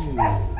Hmm.